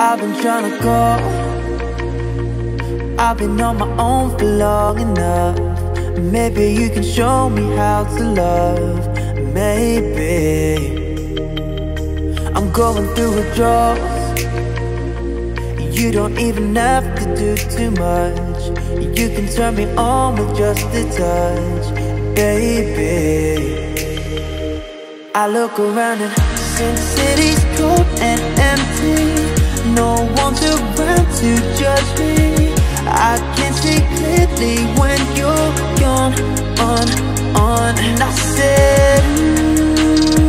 I've been trying to go. I've been on my own for long enough. Maybe you can show me how to love. Maybe. I'm going through a drought You don't even have to do too much. You can turn me on with just a touch Baby. I look around and Sin City's cold clearly when you're gone on, on And I said, mm,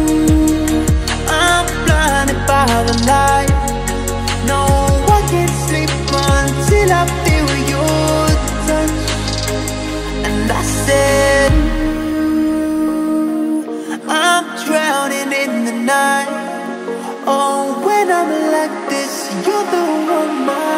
I'm blinded by the light No, I can't sleep until I feel your touch. And I said, mm, I'm drowning in the night. Oh, when I'm like this, you're the one I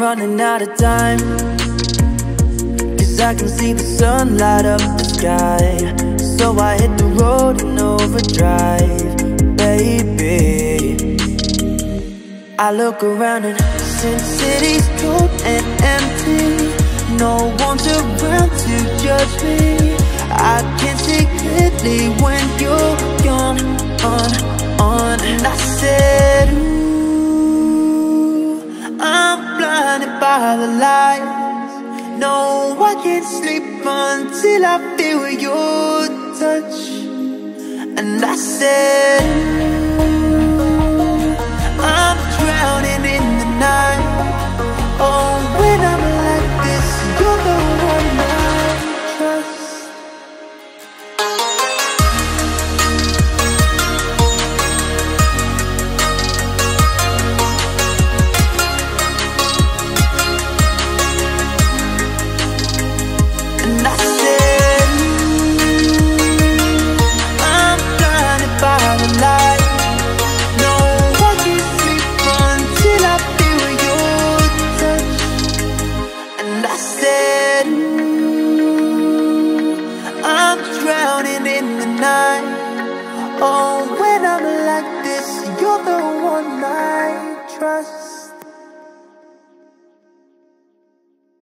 I'm running out of time. Cause I can see the sun light up the sky. So I hit the road in overdrive Baby. I look around and Sin City's cold and empty. No one's around to judge me. I can see clearly when you're by the lights. No, I can't sleep until I feel your touch. And I said drowning in the night. Oh, when I'm like this, you're the one.